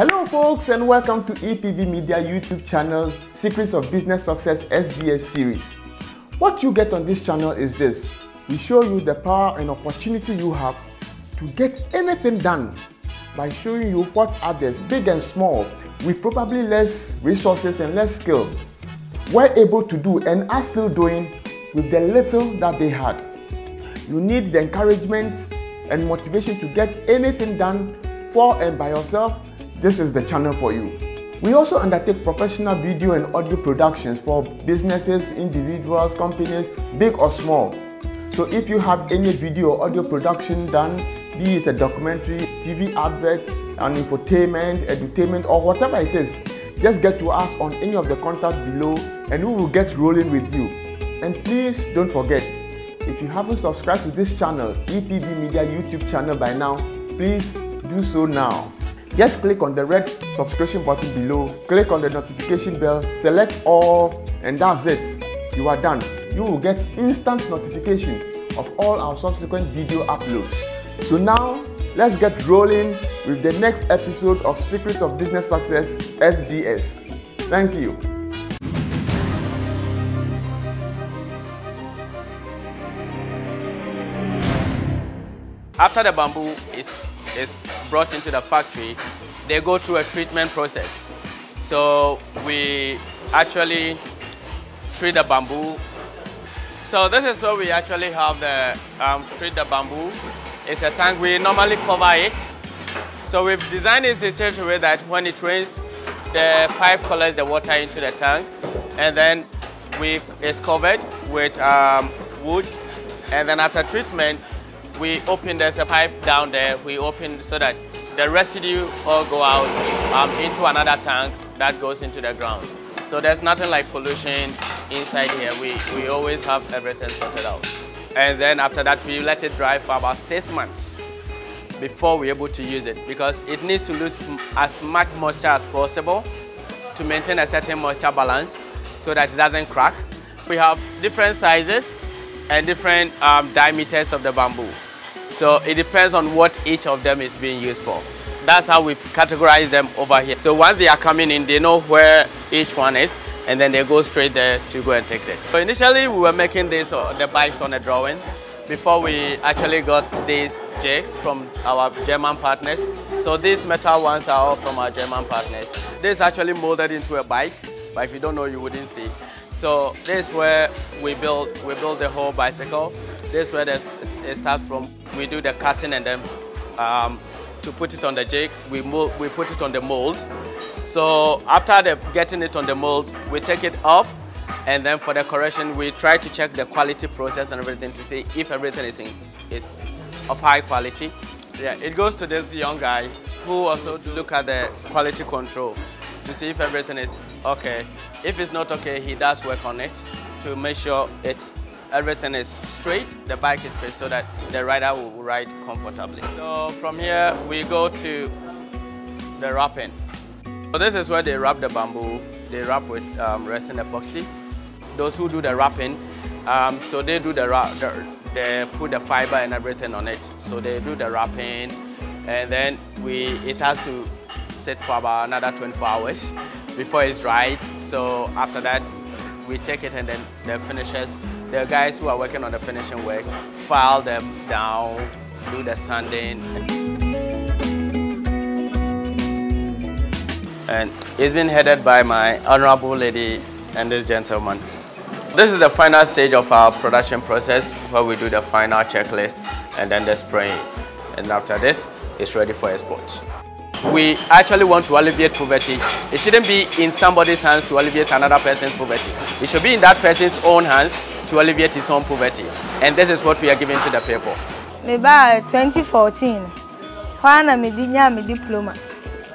Hello, folks, and welcome to EPV Media YouTube channel Secrets of Business Success SBS series. What you get on this channel is this we show you the power and opportunity you have to get anything done by showing you what others, big and small, with probably less resources and less skill, were able to do and are still doing with the little that they had. You need the encouragement and motivation to get anything done for and by yourself. This is the channel for you. We also undertake professional video and audio productions for businesses, individuals, companies, big or small. So if you have any video or audio production done, be it a documentary, TV advert, an infotainment, entertainment or whatever it is, just get to us on any of the contacts below and we will get rolling with you. And please don't forget, if you haven't subscribed to this channel, EPV Media YouTube channel by now, please do so now. Just click on the red subscription button below, click on the notification bell, select all, and that's it. You are done. You will get instant notification of all our subsequent video uploads. So now, let's get rolling with the next episode of Secrets of Business Success SBS. Thank you. After the bamboo is, is brought into the factory, they go through a treatment process. So we actually treat the bamboo. So this is where we actually have the um, treat the bamboo. It's a tank, we normally cover it. So we've designed it in such a way that when it rains, the pipe collects the water into the tank and then we, it's covered with um, wood. And then after treatment, we open, there's a pipe down there, we open so that the residue all go out um, into another tank that goes into the ground. So there's nothing like pollution inside here. We, we always have everything sorted out. And then after that, we let it dry for about six months before we're able to use it because it needs to lose as much moisture as possible to maintain a certain moisture balance so that it doesn't crack. We have different sizes and different um, diameters of the bamboo. So it depends on what each of them is being used for. That's how we categorize them over here. So once they are coming in, they know where each one is, and then they go straight there to go and take it. So initially we were making this, uh, the bikes on a drawing, before we actually got these jigs from our German partners. So these metal ones are all from our German partners. This is actually molded into a bike, but if you don't know, you wouldn't see. So this is where we build, we build the whole bicycle. This is where the, it starts from. We do the cutting and then um, to put it on the jig, we, we put it on the mold. So after the, getting it on the mold, we take it off and then for the correction, we try to check the quality process and everything to see if everything is, in, is of high quality. Yeah, it goes to this young guy who also look at the quality control to see if everything is okay. If it's not okay, he does work on it to make sure it everything is straight, the bike is straight so that the rider will ride comfortably. So from here, we go to the wrapping. So this is where they wrap the bamboo. They wrap with um, resin epoxy. Those who do the wrapping, um, so they do the, the, they put the fiber and everything on it. So they do the wrapping, and then we it has to sit for about another 24 hours before it's dried. So after that, we take it and then the finishers, the guys who are working on the finishing work, file them down, do the sanding. And it's been headed by my honorable lady and this gentleman. This is the final stage of our production process where we do the final checklist and then the spraying. And after this, it's ready for export. We actually want to alleviate poverty. It shouldn't be in somebody's hands to alleviate another person's poverty. It should be in that person's own hands to alleviate his own poverty. And this is what we are giving to the people. Me ba 2014. Kwa na me di nya me diploma.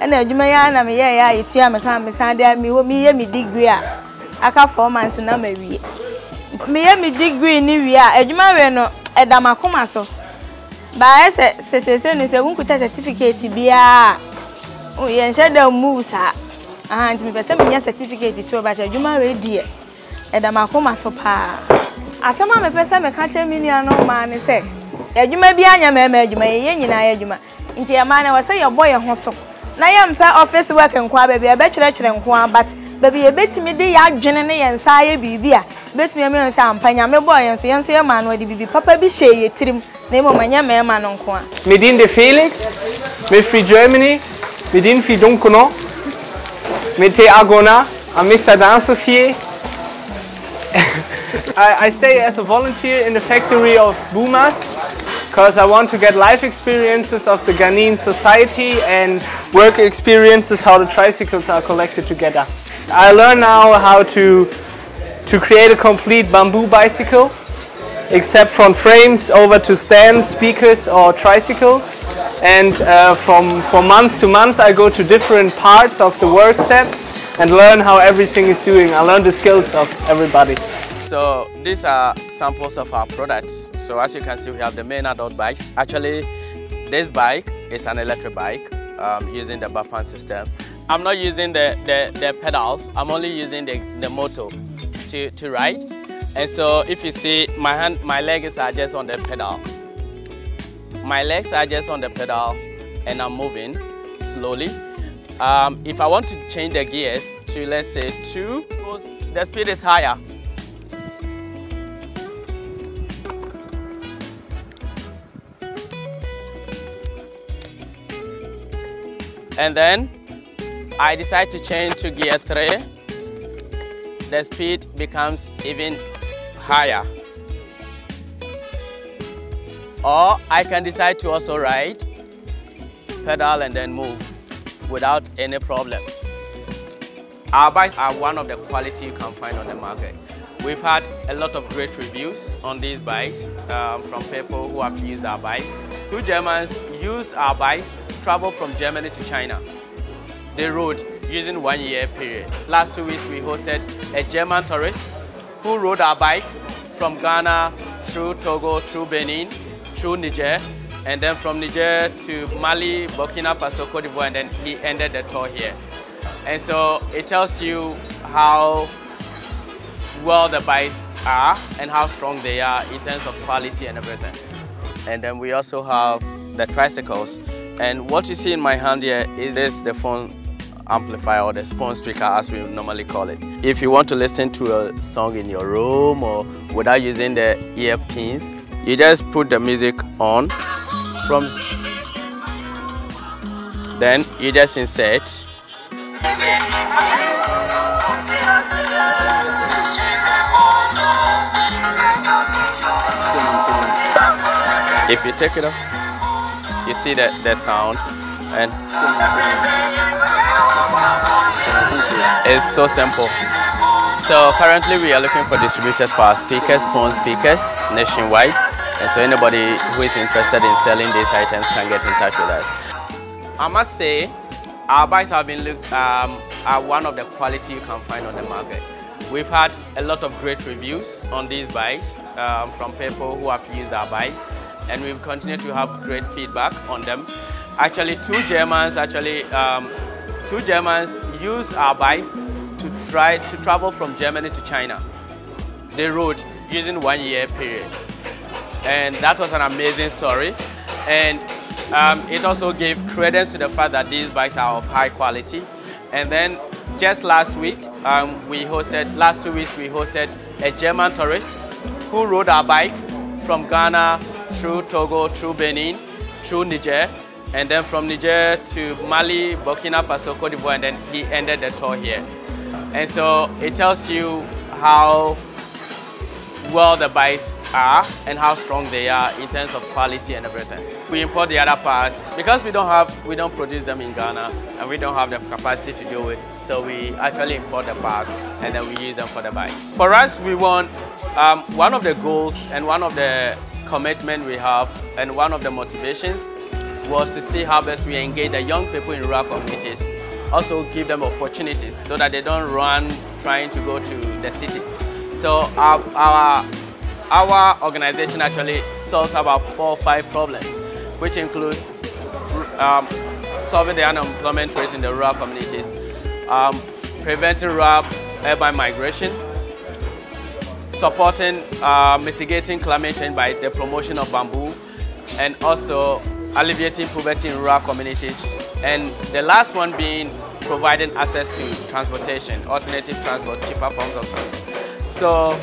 ɛna adwuma yi a na meyɛ yɛ a yɛtua me ka me san de me wɔ meyɛ me degree a aka four months na ma wie meyɛ me degree ni wie a adwuma wei no ɛda makoma so baayɛ sɛ sɛsɛsɛ no sɛ wonkuta certificate biara yɛnhyɛ da move saa aha nti mepɛ sɛ menya certificate to bakyɛ adwuma wei deɛ ɛda makoma so paa asɛm a mepɛ sɛ meka kyerɛ me nua no maa ne sɛ adwuma bi anya mɛma adwuma yɛyɛ nyinaa yɛ adwuma nti ɛmaa no wɔ sɛ yɛbɔ yɛn ho so na yɛmpɛ office work nko a baabi yɛbɛkyerɛkyerɛ nko a but baabi yɛbɛtumi de yɛ adwene ne yɛn nsa ayɛ biribi a bɛtumi ɛmɛ sɛ ampa nyame yɛn so yɛn nso yɛ maa no ɔde biribi papa bi hyɛ yɛ tirim na mmom ɛnyɛ mmarima no nko a Medin de Felix, Free Germany, Medin Fi Dunkono, mit Te Agona, Amsterdam Sofie. I, I stay as a volunteer in the factory of Booomers because I want to get life experiences of the Ghanaian society and work experiences how the tricycles are collected together. I learn now how to to create a complete bamboo bicycle except from frames over to stands, speakers or tricycles. And uh, from, from month to month I go to different parts of the work steps and learn how everything is doing. I learn the skills of everybody. So these are samples of our products. So as you can see, we have the main adult bikes. Actually, this bike is an electric bike um, using the Bafang system. I'm not using the, the, the pedals, I'm only using the, the motor to, to ride. And so if you see, my hand, my legs are just on the pedal. My legs are just on the pedal and I'm moving slowly. Um, if I want to change the gears to let's say two, the speed is higher. And then I decide to change to gear three. The speed becomes even higher. Or I can decide to also ride, pedal and then move without any problem. Our bikes are one of the quality you can find on the market. We've had a lot of great reviews on these bikes um, from people who have used our bikes. Two Germans use our bikes, travel from Germany to China. They rode using one year period. Last two weeks we hosted a German tourist who rode our bike from Ghana through Togo, through Benin, through Niger, and then from Niger to Mali, Burkina Faso, Cote d'Ivoire, and then he ended the tour here. And so it tells you how well the bikes are and how strong they are in terms of quality and everything. And then we also have the tricycles. And what you see in my hand here is this, the phone amplifier or the phone speaker as we normally call it. If you want to listen to a song in your room or without using the ear pins, you just put the music on. From then you just insert. If you take it off you see that, the sound? And it's so simple. So currently we are looking for distributors for our speakers phone speakers nationwide. And so anybody who is interested in selling these items can get in touch with us. I must say our bikes have been looked um, are one of the quality you can find on the market. We've had a lot of great reviews on these bikes um, from people who have used our bikes and we've continued to have great feedback on them. Actually, two Germans, actually, um, two Germans use our bikes to try to travel from Germany to China. They rode using one year period. And that was an amazing story. And um, it also gave credence to the fact that these bikes are of high quality. And then just last week, um, we hosted, last two weeks, we hosted a German tourist who rode our bike from Ghana through Togo, through Benin, through Niger, and then from Niger to Mali, Burkina Faso, Cote d'Ivoire, and then he ended the tour here. And so it tells you how well the bikes are and how strong they are in terms of quality and everything. We import the other parts because we don't have, we don't produce them in Ghana and we don't have the capacity to do it. So we actually import the parts and then we use them for the bikes. For us, we want, um, one of the goals and one of the commitment we have and one of the motivations was to see how best we engage the young people in rural communities. Also give them opportunities so that they don't run trying to go to the cities. So our, our, our organization actually solves about four or five problems, which includes um, solving the unemployment rate in the rural communities, um, preventing rural urban migration, supporting, uh, mitigating climate change by the promotion of bamboo, and also alleviating poverty in rural communities And the last one being providing access to transportation, alternative transport, cheaper forms of transport. So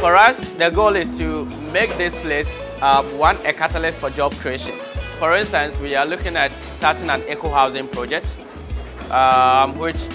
for us, the goal is to make this place uh, one, a catalyst for job creation. For instance, we are looking at starting an eco-housing project, um, which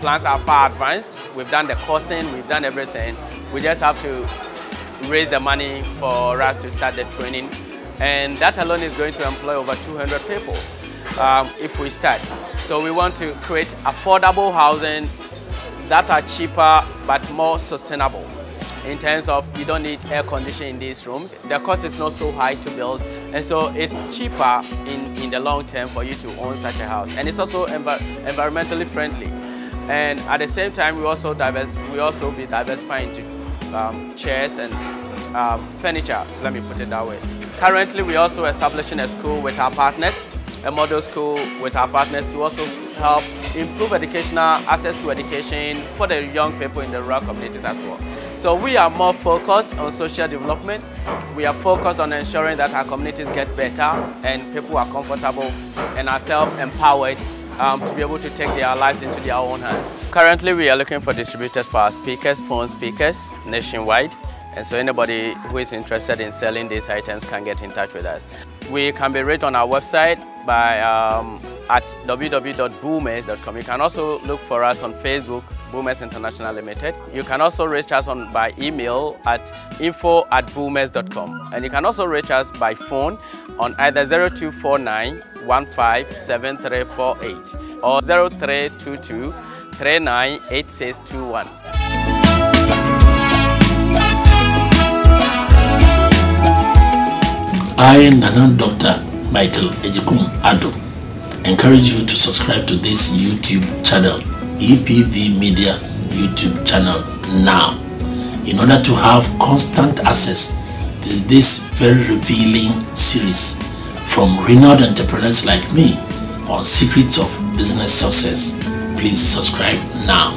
plans are far advanced. We've done the costing, we've done everything. We just have to raise the money for us to start the training. And that alone is going to employ over 200 people um, if we start. So we want to create affordable housing that are cheaper but more sustainable in terms of you don't need air conditioning in these rooms. The cost is not so high to build and so it's cheaper in, in the long term for you to own such a house. And it's also env environmentally friendly. And at the same time, we also, diverse, we also be diversifying into um, chairs and um, furniture, let me put it that way. Currently, we're also establishing a school with our partners, a model school with our partners to also help improve educational access to education for the young people in the rural communities as well. So we are more focused on social development. We are focused on ensuring that our communities get better and people are comfortable and are self-empowered um, to be able to take their lives into their own hands. Currently, we are looking for distributors for our speakers, phone speakers, nationwide. And so anybody who is interested in selling these items can get in touch with us. We can be reached on our website by um, at www.booomers.com. You can also look for us on Facebook, Booomers International Limited. You can also reach us on by email at info at booomers.com. And you can also reach us by phone on either 0249 157348 or 0322 398621. I, Nana Dr. Michael Ejikum Ado, encourage you to subscribe to this YouTube channel, EPV Media YouTube channel now, in order to have constant access to this very revealing series from renowned entrepreneurs like me on secrets of business success. Please subscribe now.